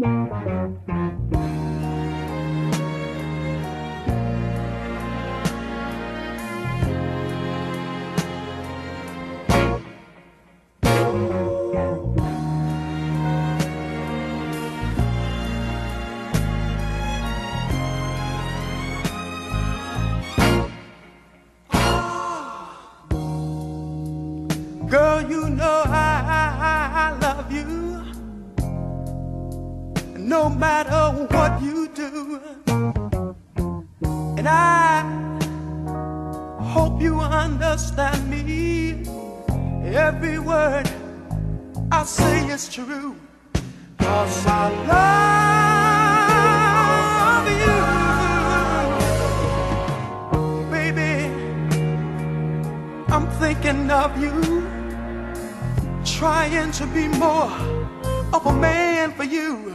Girl, you know No matter what you do. And I hope you understand me. Every word I say is true. Cause I love you. Baby, I'm thinking of you trying to be more of a man for you.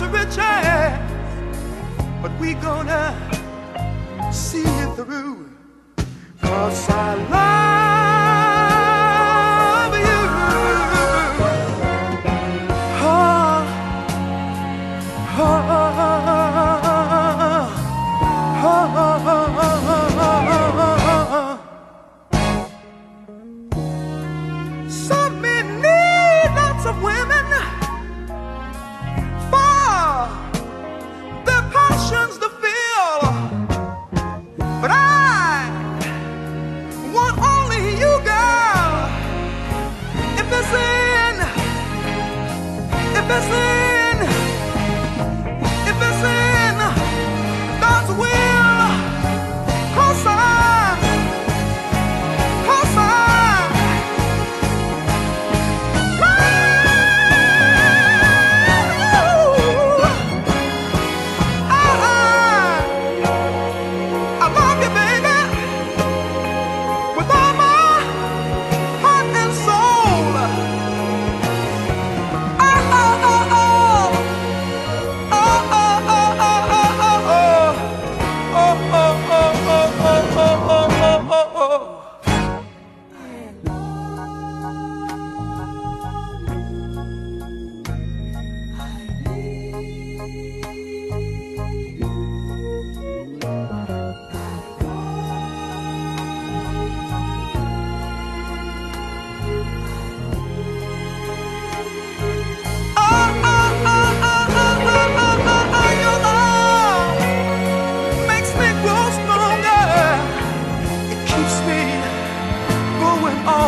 Much riches, but we gonna see it through. Cause I love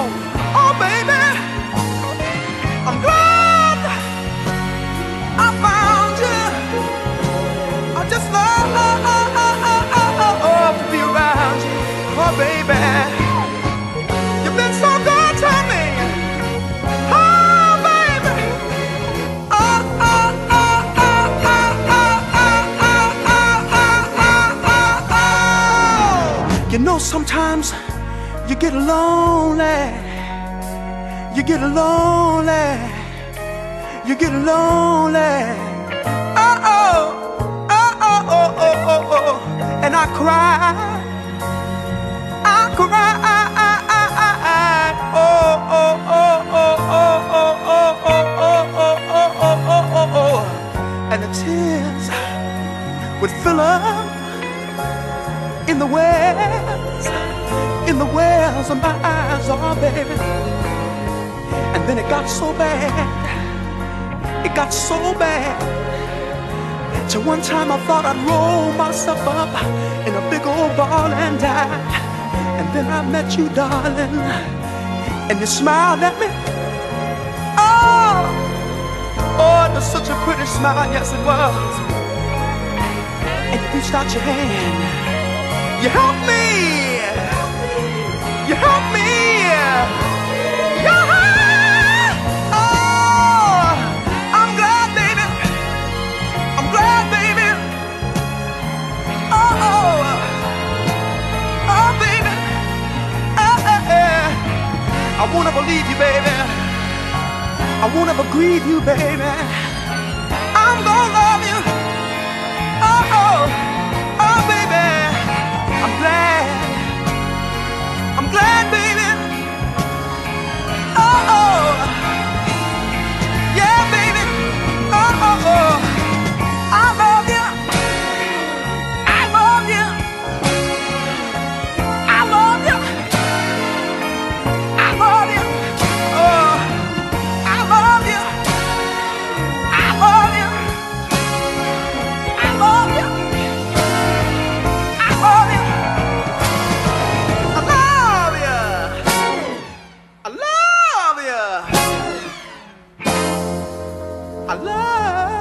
Oh, baby, I'm glad I found you. I just love to be around you. Oh, baby, you've been so good to me. Oh, baby. Oh, oh, oh, oh, oh, oh, oh, oh, oh, oh, oh, oh. You know, sometimes you get lonely. You get lonely. You get lonely. Oh, oh, oh, oh, oh, oh, oh, oh. And I cry. I cry. Oh, oh, oh, oh, oh, oh, oh, oh, oh, oh, oh, oh, oh, oh, oh. And the tears would fill up in the wells, in the wells of my eyes, oh baby. And then it got so bad, it got so bad. Till one time I thought I'd roll myself up in a big old ball and die. And then I met you, darling, and you smiled at me. Oh, oh, it was such a pretty smile, yes it was. And you reached out your hand, you helped me, won't ever grieve you, baby. I'm gonna love you. Oh, oh, oh, baby. I'm glad. I'm glad, baby. I love.